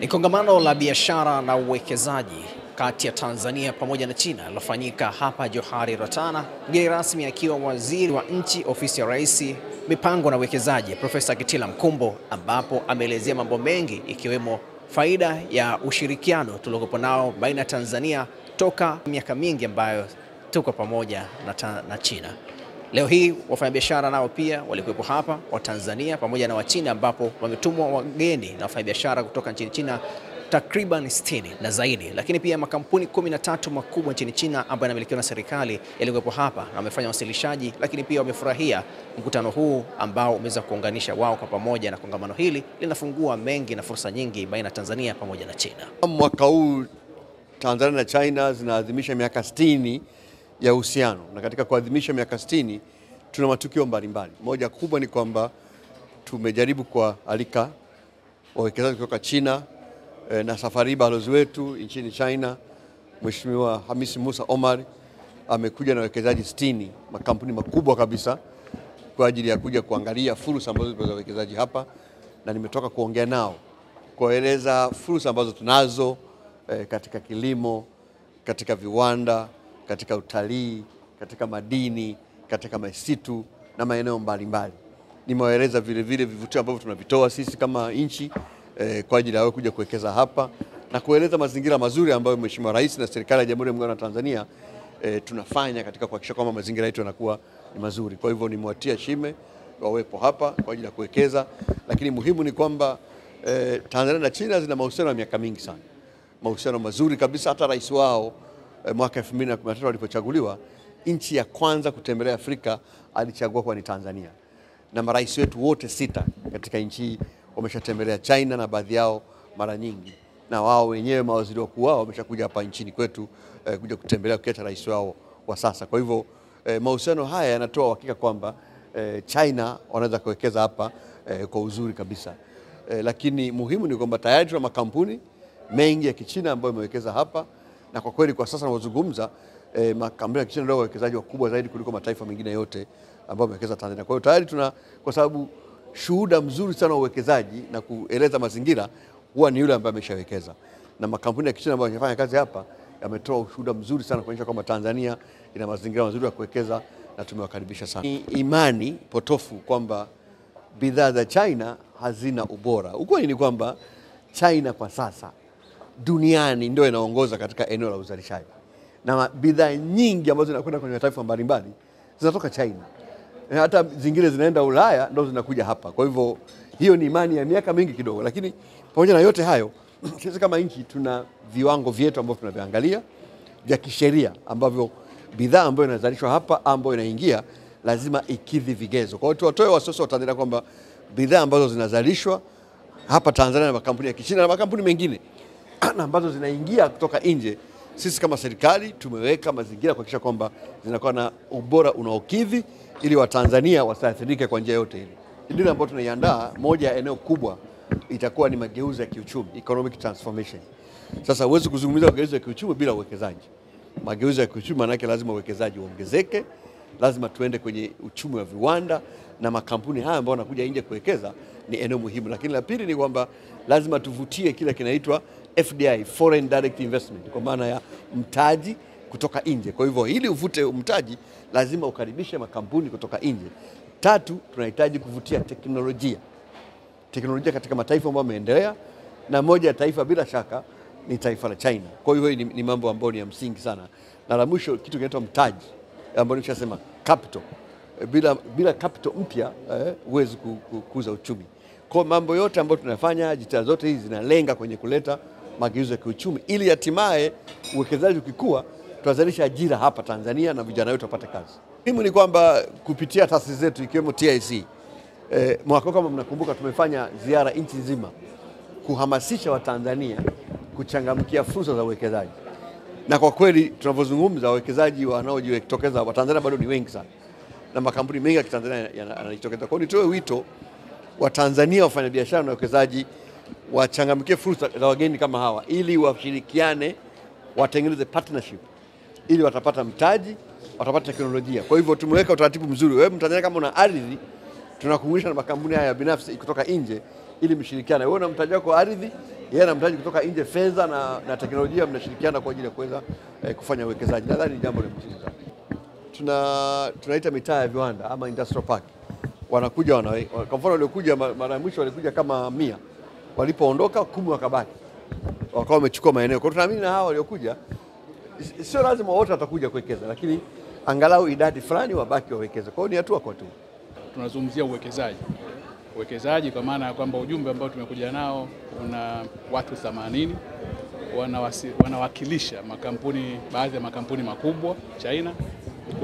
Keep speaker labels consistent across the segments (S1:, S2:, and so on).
S1: Ni kongamano la biashara na uwekezaji kati ya Tanzania pamoja na China lilofanyika hapa Johari Rotana, mgeni rasmi akiwa waziri wa nchi ofisi ya Rais, mipango na uwekezaji, Profesa Kitila Mkumbo, ambapo ameelezea mambo mengi ikiwemo faida ya ushirikiano tuliokuwa nao baina ya Tanzania toka miaka mingi ambayo tuko pamoja na, na China. Leo hii wafanyabiashara nao pia walikuwepo hapa wa Tanzania pamoja na Wachina, ambapo wametumwa wageni na wafanyabiashara kutoka nchini China takriban 60 na zaidi, lakini pia makampuni 13 makubwa nchini China ambayo yanamilikiwa na serikali yalikuwepo hapa na wamefanya wasilishaji, lakini pia wamefurahia mkutano huu ambao umeweza kuunganisha wao kwa pamoja, na kongamano hili linafungua mengi na fursa nyingi baina ya Tanzania pamoja na China.
S2: Mwaka huu Tanzania na China zinaadhimisha miaka 60 ya uhusiano, na katika kuadhimisha miaka 60 tuna matukio mbalimbali. Moja kubwa ni kwamba tumejaribu kualika wawekezaji kutoka China e, na safari balozi wetu nchini China Mheshimiwa Hamisi Musa Omar amekuja na wawekezaji 60 makampuni makubwa kabisa kwa ajili ya kuja kuangalia fursa ambazo zipo za wawekezaji hapa, na nimetoka kuongea nao kuwaeleza fursa ambazo tunazo eh, katika kilimo, katika viwanda, katika utalii, katika madini, katika misitu na maeneo mbalimbali. Nimewaeleza vile vile vivutio ambavyo tunavitoa sisi kama nchi eh, kwa ajili ya wao kuja kuwekeza hapa na kueleza mazingira mazuri ambayo Mheshimiwa Rais na serikali ya Jamhuri ya Muungano wa Tanzania eh, tunafanya katika kuhakikisha kwamba mazingira yetu yanakuwa ni mazuri. Kwa hivyo nimewatia shime wawepo hapa kwa ajili ya kuwekeza, lakini muhimu ni kwamba eh, Tanzania na China zina mahusiano ya miaka mingi sana, mahusiano mazuri kabisa. Hata rais wao mwaka 2013 alipochaguliwa, nchi ya kwanza kutembelea Afrika alichagua kuwa ni Tanzania, na marais wetu wote sita katika nchi hii wameshatembelea China na baadhi yao mara nyingi, na wao wenyewe mawaziri wakuu wao wameshakuja hapa nchini kwetu eh, kuja kutembelea kukiacha rais wao wa sasa. Kwa hivyo eh, mahusiano haya yanatoa uhakika kwamba eh, China wanaweza kuwekeza hapa eh, kwa uzuri kabisa. Eh, lakini muhimu ni kwamba tayari tuna makampuni mengi ya Kichina ambayo yamewekeza hapa, na kwa kweli kwa sasa tunavyozungumza eh, makampuni ya Kichina ndio wawekezaji wakubwa zaidi kuliko mataifa mengine yote ambayo yamewekeza Tanzania. Kwa hiyo tayari tuna kwa sababu shuhuda mzuri sana wa uwekezaji na kueleza mazingira huwa ni yule ambaye ameshawekeza, na makampuni ya Kichina ambayo yanafanya kazi hapa yametoa ushuhuda mzuri sana kuonyesha kwamba Tanzania ina mazingira mazuri ya kuwekeza na tumewakaribisha sana. Ni imani potofu kwamba bidhaa za China hazina ubora. Ukweli ni kwamba China kwa sasa duniani ndio inaongoza katika eneo la uzalishaji, na bidhaa nyingi ambazo zinakwenda kwenye mataifa mbalimbali zinatoka China hata zingine zinaenda Ulaya ndio zinakuja hapa. Kwa hivyo hiyo ni imani ya miaka mingi kidogo, lakini pamoja na yote hayo sisi kama nchi tuna viwango vyetu ambavyo tunaviangalia vya kisheria ambavyo bidhaa ambayo inazalishwa hapa ambayo inaingia lazima ikidhi vigezo. Kwa hiyo tuwatoe wasiwasi wa Tanzania kwamba bidhaa ambazo zinazalishwa hapa Tanzania na makampuni ya Kichina na makampuni mengine ambazo zinaingia kutoka nje, sisi kama serikali tumeweka mazingira kuhakikisha kwamba zinakuwa na ubora unaokidhi ili Watanzania wasiathirike kwa njia yote ile. Dira ambayo tunaiandaa, moja ya eneo kubwa itakuwa ni mageuzi ya kiuchumi, economic transformation. Sasa huwezi kuzungumzia mageuzi ya kiuchumi bila uwekezaji. Mageuzi ya kiuchumi maana lazima uwekezaji uongezeke, lazima tuende kwenye uchumi wa viwanda, na makampuni haya ambayo wanakuja nje kuwekeza ni eneo muhimu. Lakini la pili ni kwamba lazima tuvutie kile kinaitwa FDI, foreign direct investment, kwa maana ya mtaji kutoka nje. Kwa hivyo ili uvute mtaji lazima ukaribishe makampuni kutoka nje. Tatu, tunahitaji kuvutia teknolojia, teknolojia katika mataifa ambayo yameendelea, na moja ya taifa bila shaka ni taifa la China. Kwa hivyo ni, ni mambo ambayo ni ya msingi sana, na la mwisho kitu kinaitwa mtaji, ambao nishasema capital. Bila, bila capital mpya huwezi eh, kukuza uchumi. Kwa mambo yote ambayo tunafanya, jitihada zote hizi zinalenga kwenye kuleta mageuzi ya kiuchumi ili hatimaye uwekezaji ukikua tutazalisha ajira hapa Tanzania na vijana wetu wapate kazi. Muhimu ni kwamba kupitia taasisi zetu ikiwemo TIC eh, mwaka kama mnakumbuka, tumefanya ziara nchi nzima kuhamasisha Watanzania kuchangamkia fursa za uwekezaji, na kwa kweli tunavyozungumza, wawekezaji wanaojitokeza Watanzania bado ni wengi sana, na makampuni mengi ya Kitanzania yanajitokeza. Kwa hiyo nitoe wito Watanzania wafanyabiashara na wawekezaji wachangamkie fursa za wageni kama hawa ili washirikiane, watengeneze partnership ili watapata mtaji, watapata teknolojia. Kwa hivyo tumeweka utaratibu mzuri. Wewe Mtanzania, kama una ardhi, tunakuunganisha na makampuni haya binafsi kutoka nje ili mshirikiane. Wewe una mtaji wako ardhi, yeye ana mtaji kutoka nje fedha na, na teknolojia, mnashirikiana kwa ajili ya kuweza eh, kufanya uwekezaji. Nadhani ni jambo la msingi sana. Tuna tunaita mitaa ya viwanda ama industrial park, wanakuja wana, kwa mfano waliokuja mara ya mwisho walikuja kama mia, walipoondoka kumi wakabaki, wakawa wamechukua maeneo. Kwa tunaamini na hawa waliokuja, sio lazima wote watakuja kuwekeza, lakini angalau idadi fulani wabaki wawekeze. Kwa hiyo ni hatua kwa hatua.
S3: tunazungumzia uwekezaji. Uwekezaji kwa maana ya kwamba ujumbe ambao tumekuja nao una watu 80 wanawasi, wanawakilisha makampuni, baadhi ya makampuni makubwa China.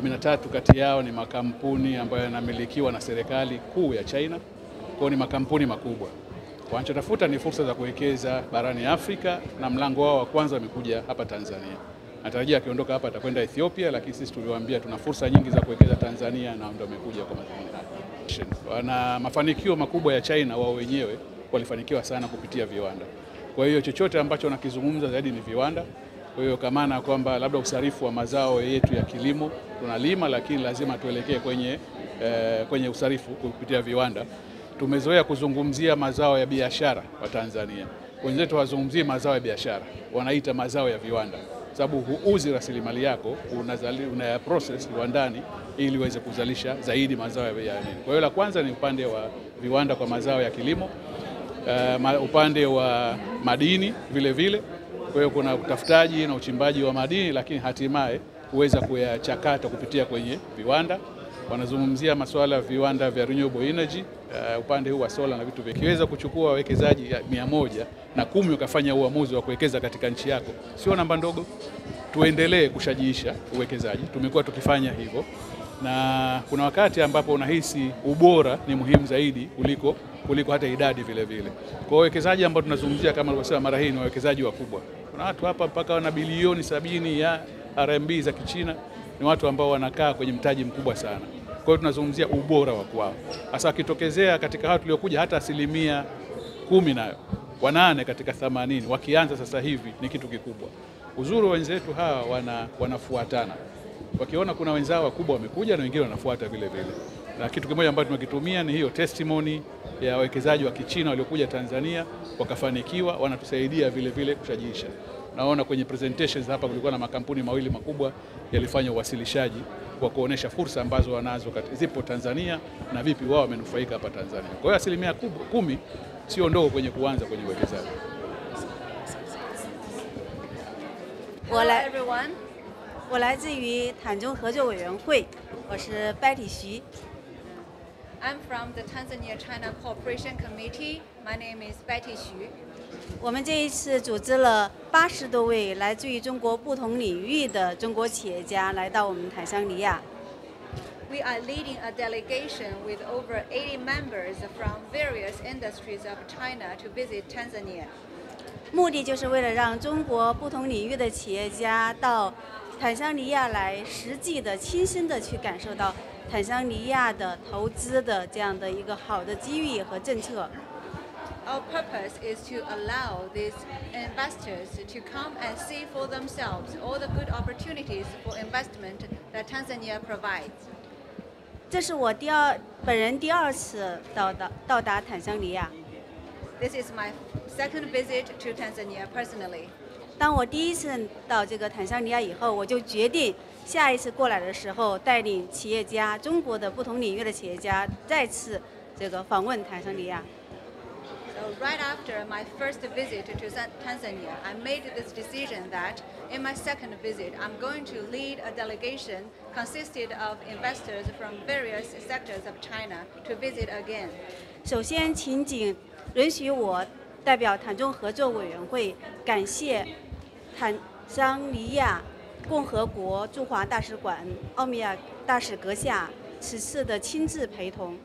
S3: 13 kati yao ni makampuni ambayo yanamilikiwa na serikali kuu ya China, kwao ni makampuni makubwa. Wanachotafuta ni fursa za kuwekeza barani Afrika, na mlango wao wa kwanza wamekuja hapa Tanzania. Natarajia akiondoka hapa atakwenda Ethiopia, lakini sisi tuliwaambia tuna fursa nyingi za kuwekeza Tanzania, na ndio amekuja kwa madhumuni haya. Wana mafanikio makubwa ya China, wao wenyewe walifanikiwa sana kupitia viwanda. Kwa hiyo chochote ambacho wanakizungumza zaidi ni viwanda. Kwa hiyo kamana kwamba labda usarifu wa mazao yetu ya kilimo tunalima, lakini lazima tuelekee kwenye, eh, kwenye usarifu kupitia viwanda. Tumezoea kuzungumzia mazao ya biashara wa Tanzania, wenzetu wazungumzie mazao ya biashara, wanaita mazao ya viwanda, sababu huuzi rasilimali yako, unazali, unaya process viwandani ili uweze kuzalisha zaidi mazao ya nini. Kwa hiyo la kwanza ni upande wa viwanda kwa mazao ya kilimo, uh, upande wa madini vile vile. Kwa hiyo kuna utafutaji na uchimbaji wa madini, lakini hatimaye kuweza kuyachakata kupitia kwenye viwanda. Wanazungumzia masuala ya viwanda vya renewable energy, uh, upande huu wa sola na vitu vingi. Kiweza kuchukua wawekezaji mia moja na kumi ukafanya uamuzi wa kuwekeza katika nchi yako, sio namba ndogo. Tuendelee kushajiisha uwekezaji, tumekuwa tukifanya hivyo, na kuna wakati ambapo unahisi ubora ni muhimu zaidi kuliko kuliko hata idadi vile vile. Kwa wawekezaji ambao tunazungumzia kama alivyosema, mara hii ni wawekezaji wakubwa. Kuna watu hapa mpaka wana bilioni sabini ya RMB za Kichina, ni watu ambao wanakaa kwenye mtaji mkubwa sana. Kwa hiyo tunazungumzia ubora wa kwao. hasa wakitokezea katika hao tuliokuja hata asilimia kumi nayo wanane katika 80 wakianza sasa hivi ni kitu kikubwa. Uzuri wa wenzetu hawa wana, wanafuatana wakiona kuna wenzao wakubwa wamekuja na wengine wanafuata vile vile, na kitu kimoja ambacho tumekitumia ni hiyo testimony ya wawekezaji wa Kichina waliokuja Tanzania wakafanikiwa, wanatusaidia vile vile kushajiisha. Naona kwenye presentations hapa kulikuwa na makampuni mawili makubwa yalifanya uwasilishaji kwa kuonesha fursa ambazo wanazo zipo Tanzania na vipi wao wamenufaika hapa Tanzania. Kwa hiyo asilimia kumi sio ndogo kwenye kuanza kwenye uwekezaji.
S4: I'm from the Tanzania China Cooperation Committee. My name is Betty Xu.
S5: 我们这一次组织了八十多位来自于中国不同领域的中国企业家来到我们坦桑尼亚。
S4: We are leading a delegation with over 80 members from various industries of China to visit Tanzania.
S5: 目的就是为了让中国不同领域的企业家到坦桑尼亚来，实际的、亲身的去感受到坦桑尼亚的投资的这样的一个好的机遇和政策。
S4: Our purpose is to allow these investors to come and see for themselves all the good opportunities for investment that Tanzania provides.
S5: 这是我第二本人第二次到达到达坦桑尼亚。
S4: This is my second visit to Tanzania personally.
S5: 当我第一次到这个坦桑尼亚以后，我就决定下一次过来的时候，带领企业家，中国的不同领域的企业家再次这个访问坦桑尼亚。
S4: So right after my first visit to San- Tanzania, I made this decision that in my second visit, I'm going to lead a delegation consisted of investors from various sectors of China to visit again.
S5: 首先，请谨允许我代表坦中合作委员会感谢坦桑尼亚共和国驻华大使馆奥米亚大使阁下此次的亲自陪同。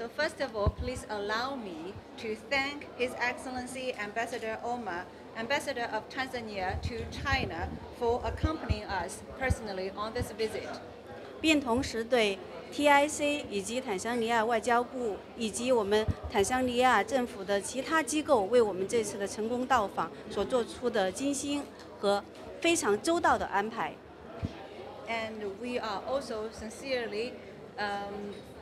S4: So first of all, please allow me to thank His Excellency Ambassador Omar, Ambassador of Tanzania to China, for accompanying us personally on this visit.
S5: 并同时对 TIC 以及坦桑尼亚外交部以及我们坦桑尼亚政府的其他机构为我们这次的成功到访所做出的精心和非常周到的安排。
S4: and we are also sincerely, um, uh,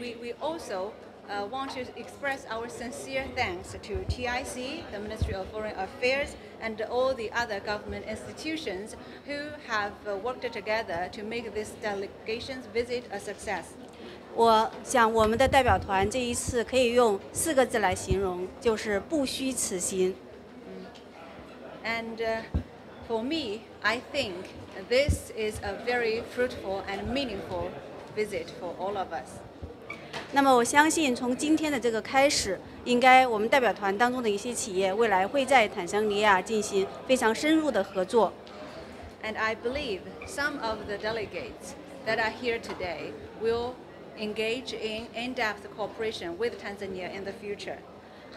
S4: we, we also uh, want to express our sincere thanks to TIC, the Ministry of Foreign Affairs, and all the other government institutions who have uh, worked together to make this delegation's visit a success.
S5: 我想我们的代表团这一次可以用四个字来形容，就是不虚此行。
S4: And uh, for me, I think this is a very fruitful and meaningful visit for all of us.
S5: 那么我相信，从今天的这个开始，应该我们代表团当中的一些企业，未来会在坦桑尼亚进行非常深入的合作。
S4: And I believe some of the delegates that are here today will engage in in-depth cooperation with Tanzania in the future.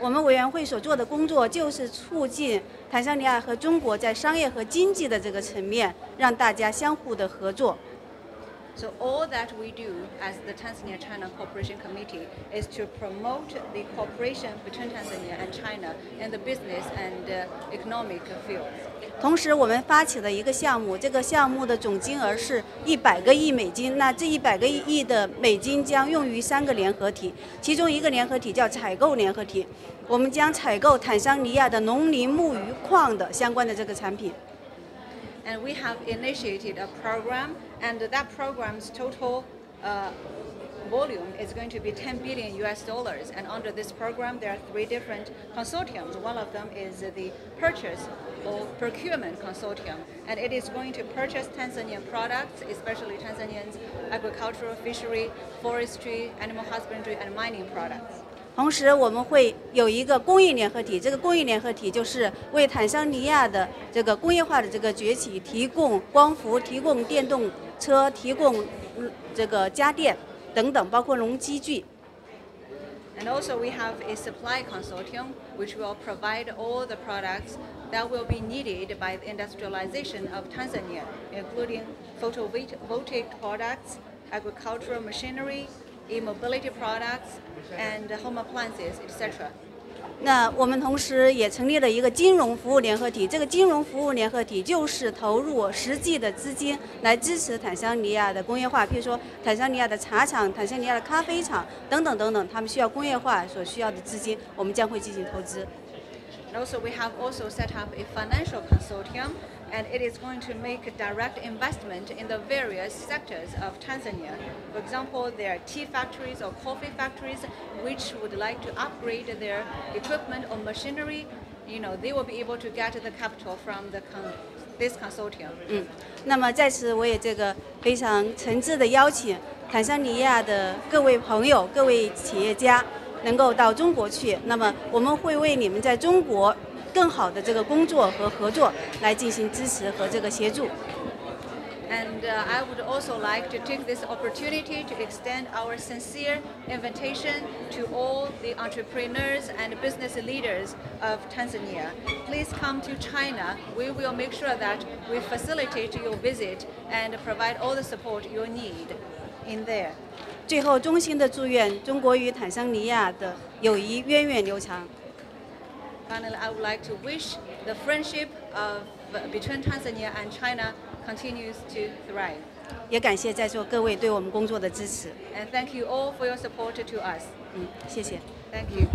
S5: 我们委员会所做的工作，就是促进坦桑尼亚和中国在商业和经济的这个层面，让大家相互的合作。
S4: So all that we do as the Tanzania-China Cooperation Committee is to promote the cooperation between Tanzania and China in the business and uh, economic fields.
S5: 同时，我们发起了一个项目，这个项目的总金额是一百个亿美金。那这一百个亿的美金将用于三个联合体，其中一个联合体叫采购联合体，我们将采购坦桑尼亚的农林牧渔矿的相关的这个产品。
S4: And we have initiated a program, and that program's total uh, volume is going to be 10 billion US dollars. And under this program, there are three different consortiums. One of them is the purchase or procurement consortium, and it is going to purchase Tanzanian products, especially Tanzanians' agricultural, fishery, forestry, animal husbandry, and mining products.
S5: 同时，我们会有一个公益联合体，这个公益联合体就是为坦桑尼亚的这个工业化的这个崛起提供光伏、提供电动 车、提供嗯这个家电等等，包括农机具。
S4: And also we have a supply consortium which will provide all the products that will be needed by the industrialization of Tanzania, including photovoltaic products, agricultural machinery, e-mobility products, and home appliances, etc.
S5: 那我们同时也成立了一个金融服务联合体，这个金融服务联合体就是投入实际的资金来支持坦桑尼亚的工业化，譬如说坦桑尼亚的茶厂、坦桑尼亚的咖啡厂等等等等，他们需要工业化所需要的资金，我们将会进行投资。
S4: And also we have also set up a financial consortium and it is going to make a direct investment in the various sectors of Tanzania. For example, there are tea factories or coffee factories which would like to upgrade their equipment or machinery. You know, they will be able to get the capital from the con- this consortium.
S5: 嗯，那么在此我也这个非常诚挚的邀请坦桑尼亚的各位朋友、各位企业家能够到中国去。那么我们会为你们在中国 更好的这个工作和合作来进行支持和这个协助。
S4: And uh, I would also like to take this opportunity to extend our sincere invitation to all the entrepreneurs and business leaders of Tanzania. Please come to China. We will make sure that we facilitate your visit and provide all the support you need in there.
S5: 最后，衷心的祝愿中国与坦桑尼亚的友谊源远流长。
S4: Finally, I would like to wish the friendship of between Tanzania and China continues to thrive.
S5: 也感谢在座各位对我们工作的支持。
S4: And thank you all for your support to us.
S5: 嗯，谢谢。
S4: Thank you.